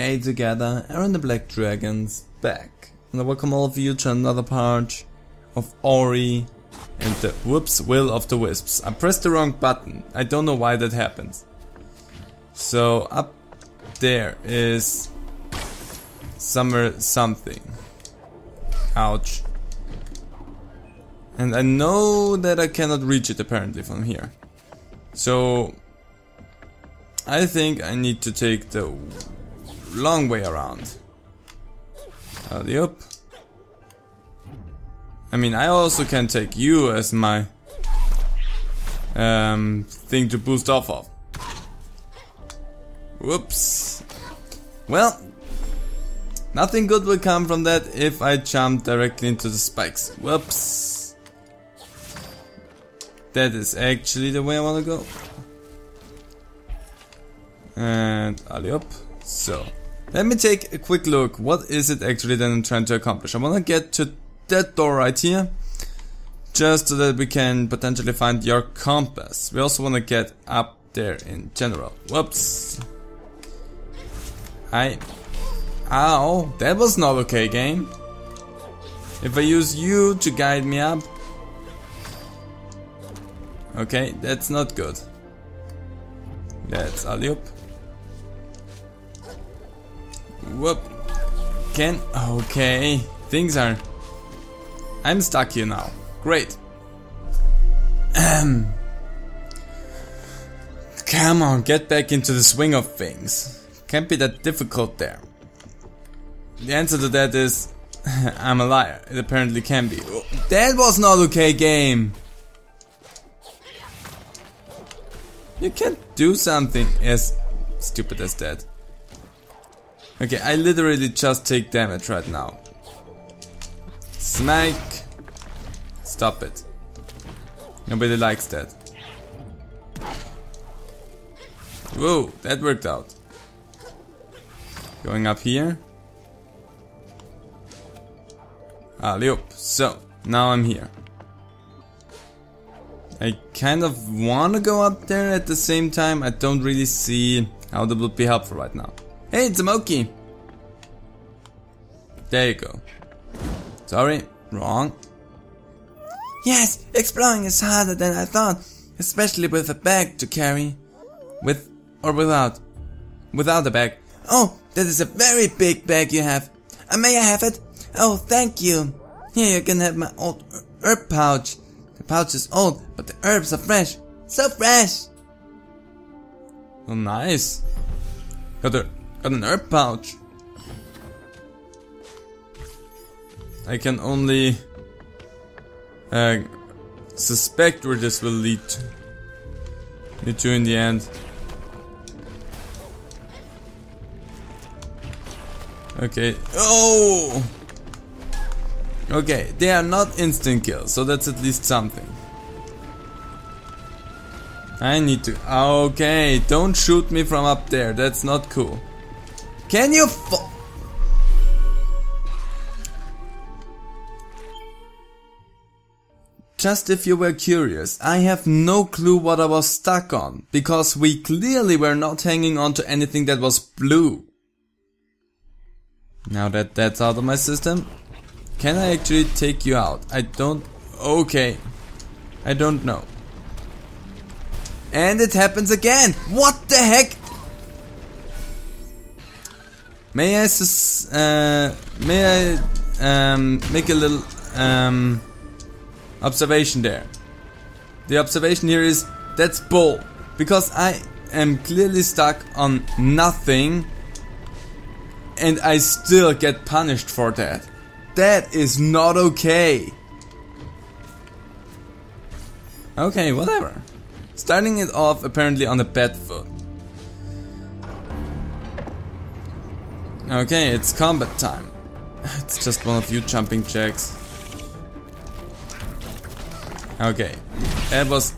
Hey together, Aaron the Black Dragon's back. And I welcome all of you to another part of Ori and the whoops will of the wisps. I pressed the wrong button. I don't know why that happens. So up there is summer something. Ouch. And I know that I cannot reach it apparently from here. So I think I need to take the long way around. Up. I mean, I also can take you as my um, thing to boost off of. Whoops. Well, nothing good will come from that if I jump directly into the spikes. Whoops. That is actually the way I want to go. And alley up. So, let me take a quick look. What is it actually that I'm trying to accomplish? I want to get to that door right here. Just so that we can potentially find your compass. We also want to get up there in general. Whoops. I... Ow, that was not okay game. If I use you to guide me up... Okay, that's not good. That's alley up. Whoop. Can... Okay. Things are... I'm stuck here now. Great. Um. Come on, get back into the swing of things. Can't be that difficult there. The answer to that is... I'm a liar. It apparently can be. That was not okay game. You can't do something as stupid as that. Okay, I literally just take damage right now. Smack. Stop it. Nobody likes that. Whoa, that worked out. Going up here. Ah, Leop. So, now I'm here. I kind of want to go up there at the same time. I don't really see how that would be helpful right now. Hey, it's a Moki. There you go. Sorry, wrong. Yes, exploring is harder than I thought, especially with a bag to carry. With or without? Without a bag. Oh, that is a very big bag you have. Uh, may I have it? Oh, thank you. Here you can have my old herb pouch. The pouch is old, but the herbs are fresh. So fresh! Oh, nice. Got a Got an herb pouch. I can only uh, suspect where this will lead to. Lead to in the end. Okay. Oh! Okay, they are not instant kills, so that's at least something. I need to... Okay, don't shoot me from up there, that's not cool. Can you Just if you were curious, I have no clue what I was stuck on, because we clearly were not hanging on to anything that was blue. Now that that's out of my system, can I actually take you out? I don't... Okay. I don't know. And it happens again! What the heck? May I sus uh, may I um, make a little um, observation there? The observation here is that's bull because I am clearly stuck on nothing and I still get punished for that. That is not okay. Okay, whatever. Starting it off apparently on a bad foot. Okay, it's combat time. It's just one of you jumping jacks. Okay, that was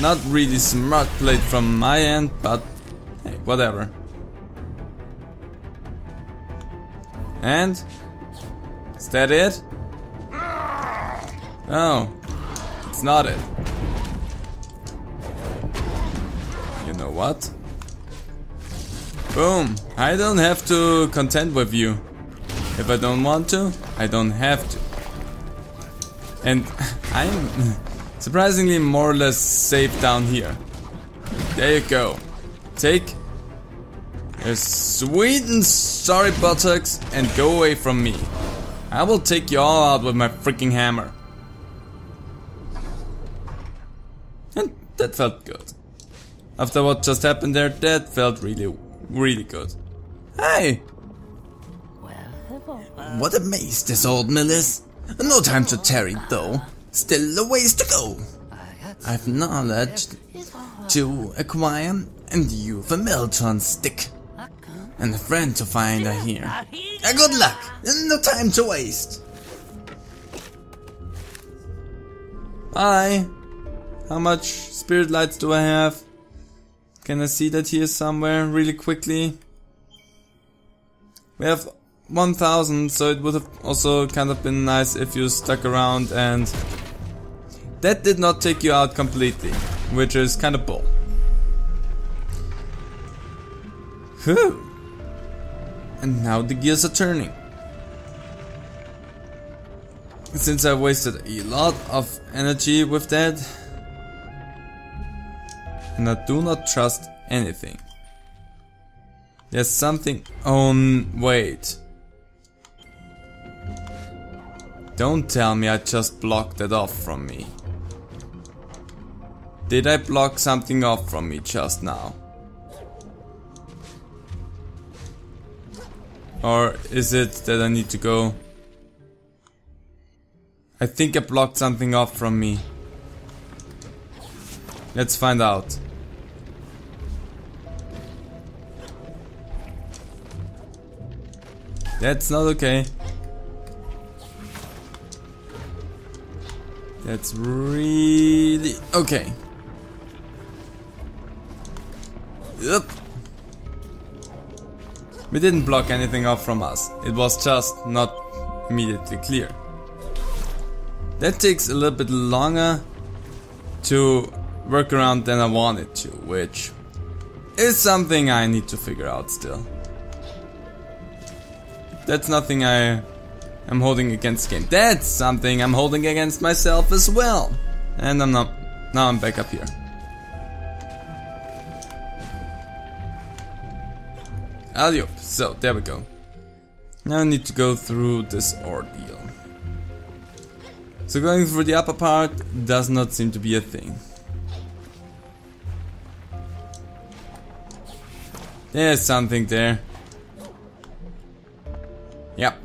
not really smart played from my end, but hey, whatever. And? Is that it? Oh, it's not it. You know what? Boom. I don't have to contend with you. If I don't want to, I don't have to. And I'm surprisingly more or less safe down here. There you go. Take your sweet and sorry buttocks and go away from me. I will take you all out with my freaking hammer. And that felt good. After what just happened there, that felt really, really good. Hey! What a maze this old mill is. No time to tarry though. Still a ways to go. I've knowledge to acquire and you've a Meltron stick. And a friend to find I hear. Uh, good luck! No time to waste! Hi! How much spirit lights do I have? Can I see that here somewhere really quickly? We have 1000, so it would have also kind of been nice if you stuck around and... That did not take you out completely, which is kind of bull. Whew. And now the gears are turning. Since I wasted a lot of energy with that, and I do not trust anything. There's something. on... wait. Don't tell me I just blocked that off from me. Did I block something off from me just now? Or is it that I need to go? I think I blocked something off from me. Let's find out. That's not okay. That's really okay. Yep. We didn't block anything off from us. It was just not immediately clear. That takes a little bit longer to work around than I wanted to, which is something I need to figure out still. That's nothing I am holding against game. That's something I'm holding against myself as well. And I'm not. Now I'm back up here. Alley So, there we go. Now I need to go through this ordeal. So going through the upper part does not seem to be a thing. There's something there. Yep.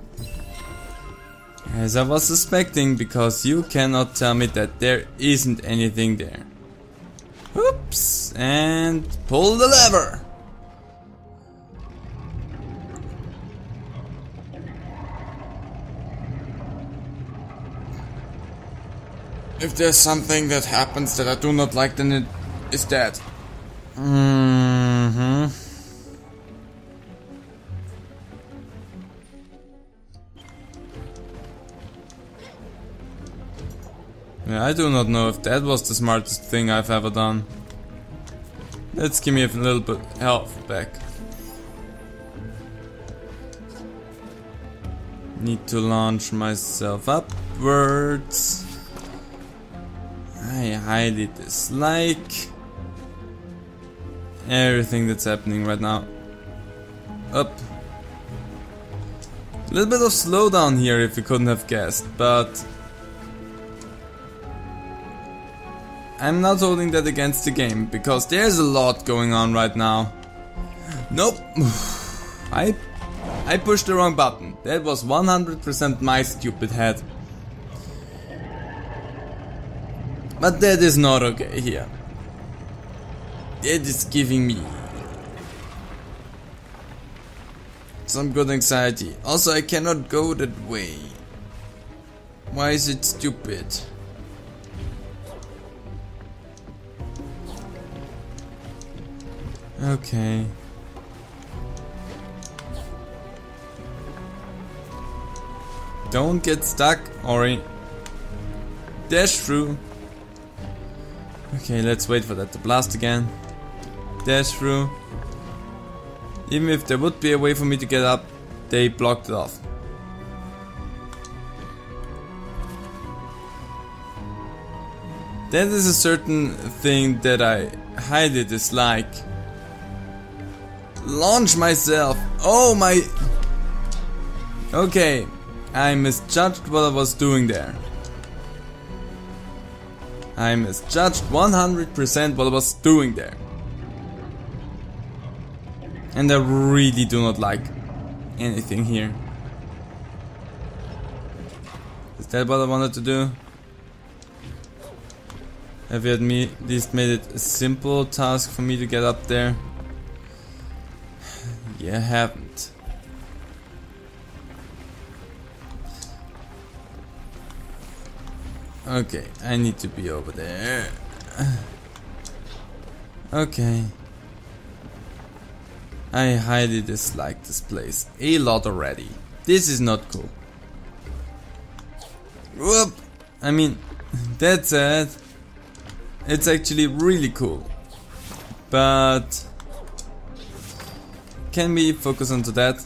As I was suspecting, because you cannot tell me that there isn't anything there. Oops, and pull the lever! If there's something that happens that I do not like, then it is that. Mm-hmm. Yeah, I do not know if that was the smartest thing I've ever done. Let's give me a little bit health back. Need to launch myself upwards. I highly dislike everything that's happening right now. Up. A little bit of slowdown here if you couldn't have guessed, but I'm not holding that against the game, because there's a lot going on right now. Nope. I I pushed the wrong button. That was 100% my stupid head. But that is not okay here. That is giving me some good anxiety. Also, I cannot go that way. Why is it stupid? Okay. Don't get stuck, Ori. Dash through. Okay, let's wait for that to blast again. Dash through. Even if there would be a way for me to get up, they blocked it off. That is a certain thing that I highly dislike. Launch myself! Oh my... Okay, I misjudged what I was doing there. I misjudged 100% what I was doing there. And I really do not like anything here. Is that what I wanted to do? Have you at me least made it a simple task for me to get up there? You haven't. Okay, I need to be over there. Okay. I highly dislike this place. A lot already. This is not cool. Whoop! I mean, that said, it's actually really cool. But can we focus onto that?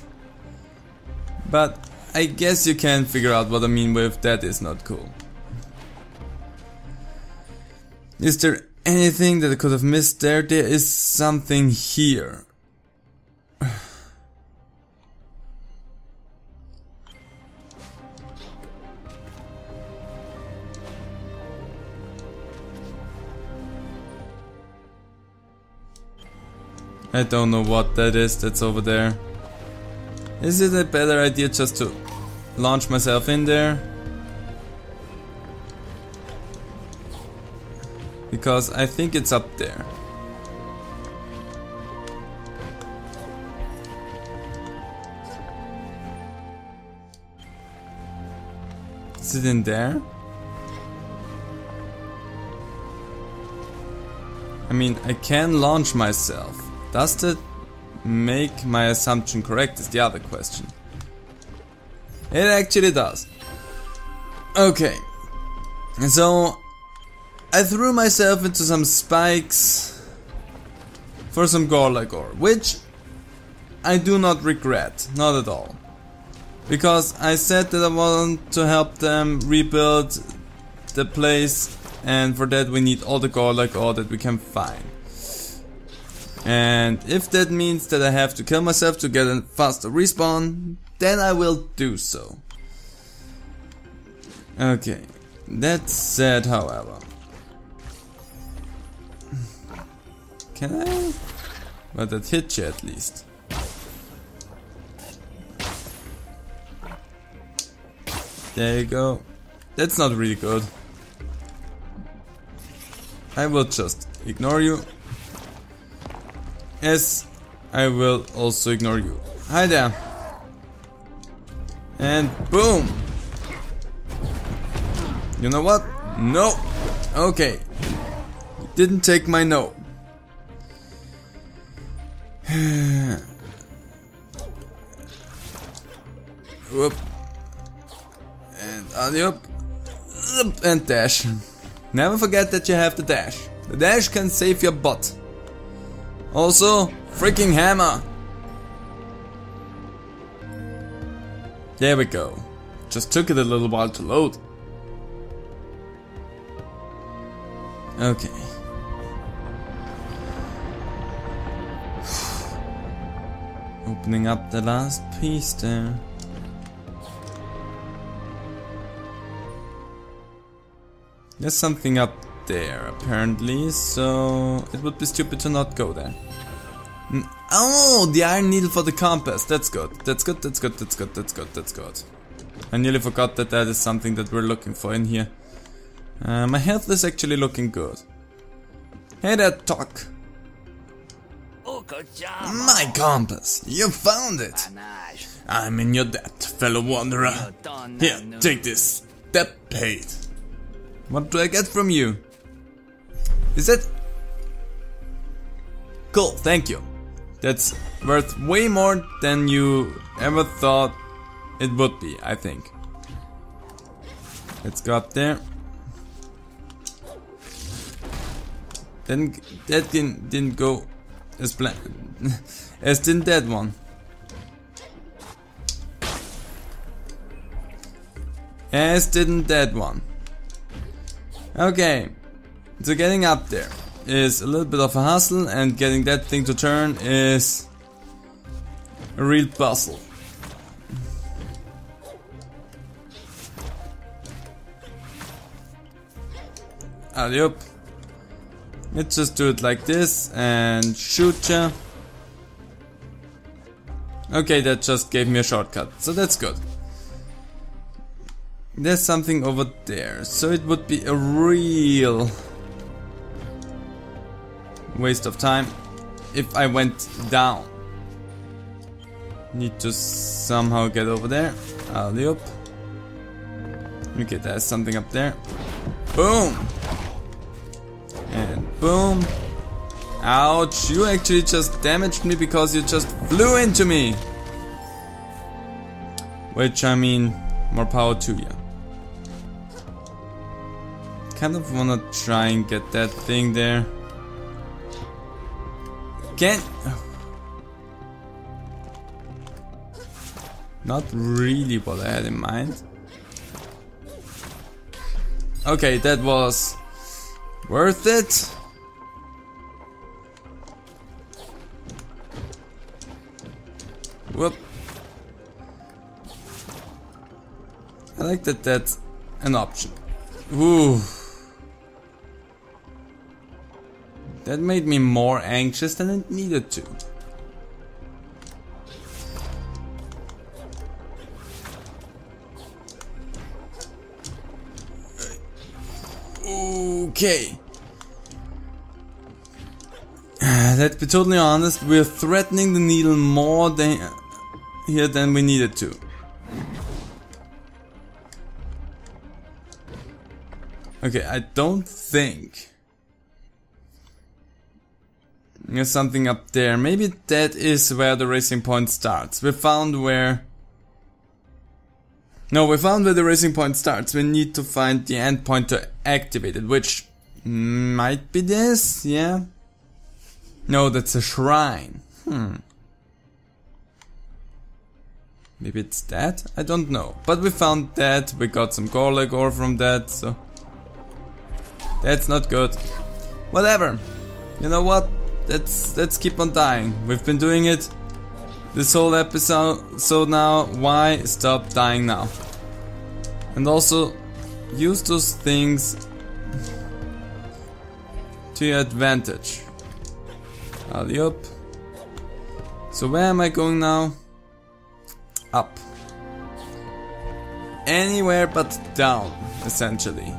But I guess you can figure out what I mean with that is not cool. Is there anything that I could have missed there? There is something here. I don't know what that is that's over there. Is it a better idea just to launch myself in there? Because I think it's up there. Is it in there? I mean, I can launch myself. Does that make my assumption correct is the other question. It actually does. Okay. So, I threw myself into some spikes for some Gorlek ore, which I do not regret, not at all. Because I said that I want to help them rebuild the place and for that we need all the Gorlek ore that we can find. And if that means that I have to kill myself to get a faster respawn, then I will do so. Okay, that said however. Can I? But that hit you at least. There you go. That's not really good. I will just ignore you Yes, I will also ignore you. Hi there. And boom. You know what? No. Okay. didn't take my no. Whoop. And uh, alley up. And dash. Never forget that you have the dash. The dash can save your butt. Also, freaking hammer! There we go. Just took it a little while to load. Okay. Opening up the last piece there. There's something up there, apparently, so it would be stupid to not go there. Mm, oh, the iron needle for the compass. That's good. That's good, that's good, that's good, that's good, that's good. I nearly forgot that that is something that we're looking for in here. Uh, my health is actually looking good. Hey there, Tokk. My compass! You found it! I'm in your debt, fellow wanderer. Here, take this. Debt paid. What do I get from you? Is it? Cool, thank you. That's worth way more than you ever thought it would be, I think. Let's go up there. Then that didn't, didn't go as planned. as didn't that one. As didn't that one. Okay, so getting up there is a little bit of a hustle and getting that thing to turn is a real puzzle. Alley. Let's just do it like this and shoot ya. Okay, that just gave me a shortcut, so that's good. There's something over there, so it would be a real waste of time if I went down. Need to somehow get over there. Alley up. Okay, there's something up there. Boom! And boom. Ouch, you actually just damaged me because you just flew into me. Which, I mean, more power to you. Kind of wanna try and get that thing there. Can't... Not really what I had in mind. Okay, that was worth it. Whoop. I like that that's an option. Ooh. That made me more anxious than it needed to. Okay. Let's be totally honest, we're threatening the needle more than here than we needed to. Okay, I don't think something up there. Maybe that is where the racing point starts. We found where no, we found where the racing point starts. We need to find the end point to activate it, which might be this, yeah? No, that's a shrine. Hmm. Maybe it's that? I don't know. But we found that, we got some Gorlek ore from that, so... That's not good. Whatever. You know what? Let's, let's keep on dying. We've been doing it this whole episode, so now why stop dying now? And also use those things to your advantage. Uh, Alley up. So where am I going now? Up. Anywhere but down, essentially.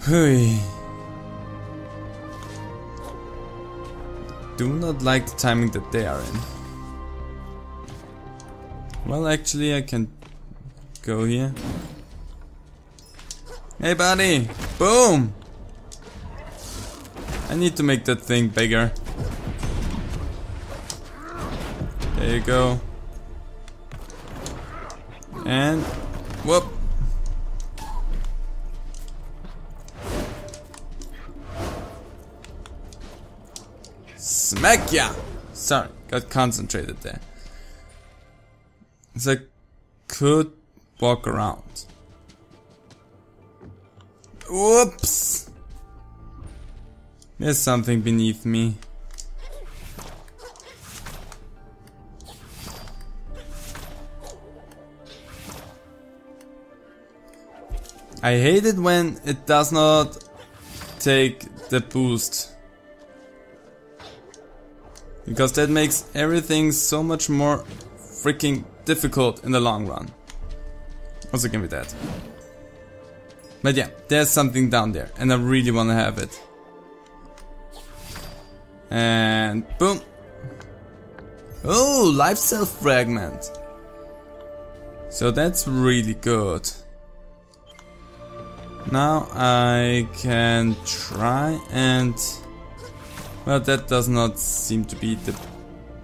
Hui. Do not like the timing that they are in. Well, actually, I can go here. Hey, buddy! Boom! I need to make that thing bigger. There you go. And whoop. Smack ya! Sorry, got concentrated there. So I could walk around. Whoops! There's something beneath me. I hate it when it does not take the boost. Because that makes everything so much more freaking difficult in the long run. Also give me that. But yeah, there's something down there and I really wanna have it. And boom. Oh, life cell fragment. So that's really good. Now I can try and... Well, that does not seem to be the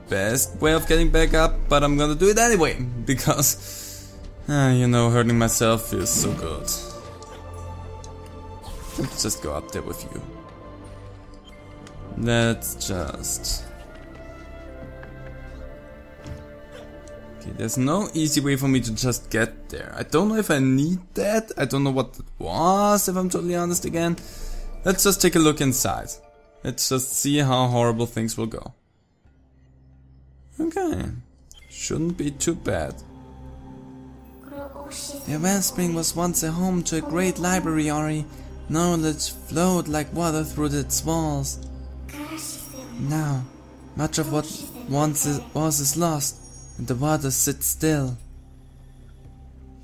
best way of getting back up, but I'm gonna do it anyway, because, uh, you know, hurting myself feels so good. Let's just go up there with you. Let's just... Okay, there's no easy way for me to just get there. I don't know if I need that. I don't know what it was, if I'm totally honest again. Let's just take a look inside. Let's just see how horrible things will go. Okay. Shouldn't be too bad. The wellspring was once a home to a great library, Ori. Knowledge flowed like water through its walls. Now, much of what once was is lost, and the water sits still.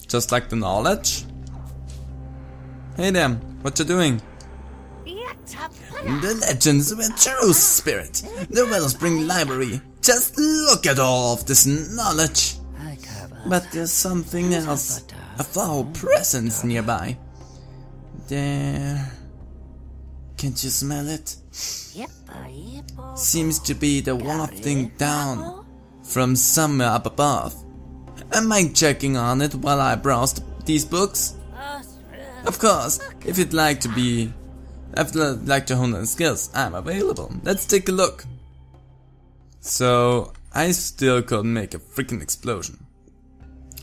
Just like the knowledge? Hey there, what you doing? The legends were true, Spirit. The Wellspring Library. Just look at all of this knowledge. But there's something else. A foul presence nearby. There. Can't you smell it? Seems to be the wafting down from somewhere up above. Am I checking on it while I browse these books? Of course, if you'd like to be, if you'd uh, like to hone on skills, I'm available. Let's take a look. So, I still could make a freaking explosion.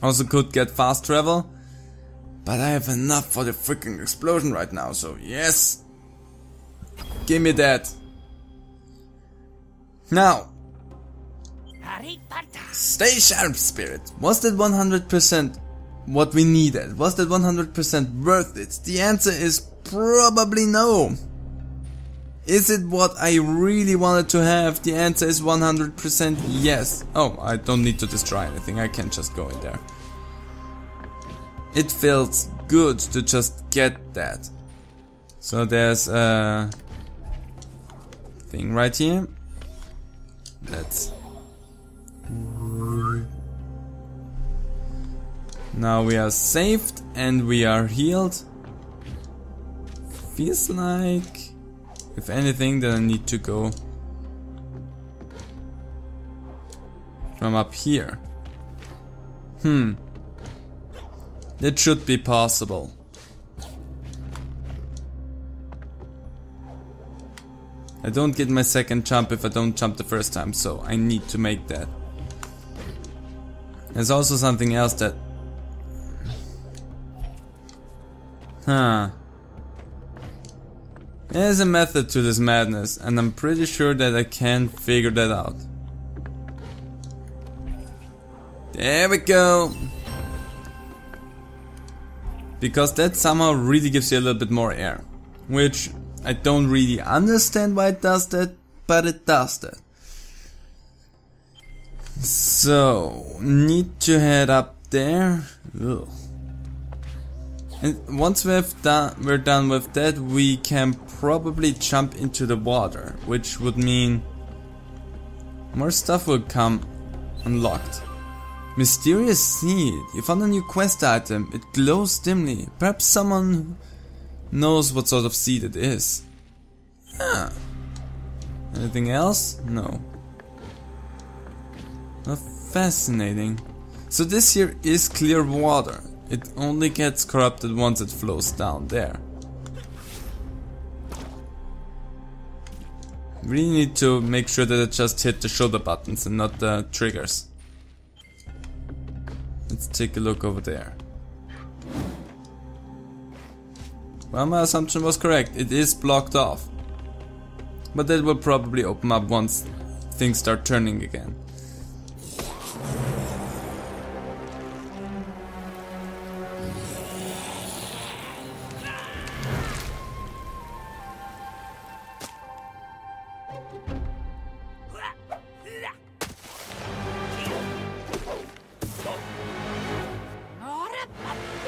Also could get fast travel, but I have enough for the freaking explosion right now, so yes. Give me that. Now. Stay sharp, Spirit. Was that 100% what we needed? Was that 100% worth it? The answer is probably no. Is it what I really wanted to have? The answer is 100% yes. Oh, I don't need to destroy anything. I can just go in there. It feels good to just get that. So there's a thing right here. Let's. Now we are saved and we are healed. Feels like, if anything, then I need to go from up here. Hmm. That should be possible. I don't get my second jump if I don't jump the first time, so I need to make that. There's also something else that... Huh. There's a method to this madness, and I'm pretty sure that I can figure that out. There we go! Because that somehow really gives you a little bit more air. Which I don't really understand why it does that, but it does that. So, need to head up there. Ugh. And once we've done, we're done with that, we can probably jump into the water, which would mean more stuff will come unlocked. Mysterious seed. You found a new quest item. It glows dimly. Perhaps someone knows what sort of seed it is. Ah. Anything else? No. Fascinating. So this here is clear water. It only gets corrupted once it flows down there. Really need to make sure that it just hit the shoulder buttons and not the triggers. Let's take a look over there. Well, my assumption was correct. It is blocked off. But that will probably open up once things start turning again.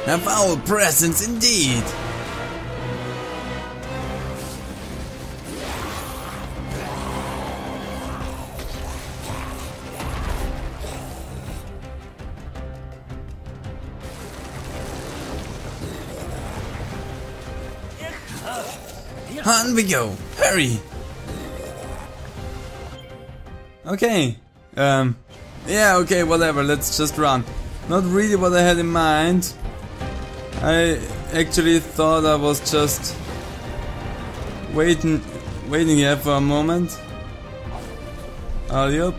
A foul presence indeed! On we go! Hurry! Okay. Um. Yeah, okay, whatever, let's just run. Not really what I had in mind. I actually thought I was just waiting waiting here for a moment. Alley up.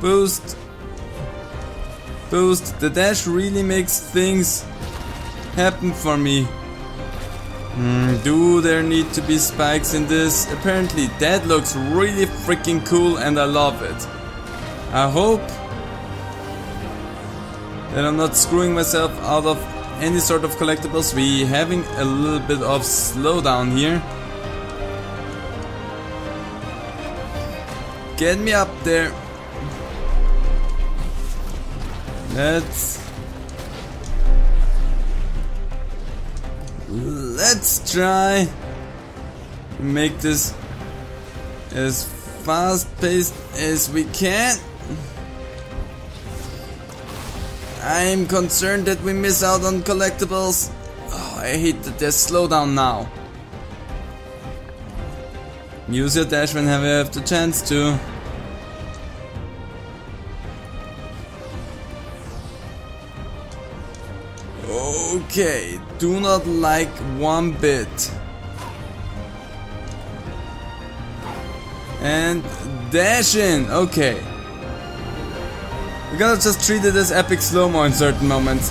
Boost. Boost. The dash really makes things happen for me. Mm, do there need to be spikes in this? Apparently that looks really freaking cool and I love it. I hope that I'm not screwing myself out of any sort of collectibles. We having a little bit of slowdown here. Get me up there. Let's Let's try make this as fast paced as we can. I'm concerned that we miss out on collectibles. Oh, I hate that there's slowdown now. Use your dash whenever you have the chance to. Okay, do not like one bit. And dash in, okay. We gotta just treat it as epic slow-mo in certain moments.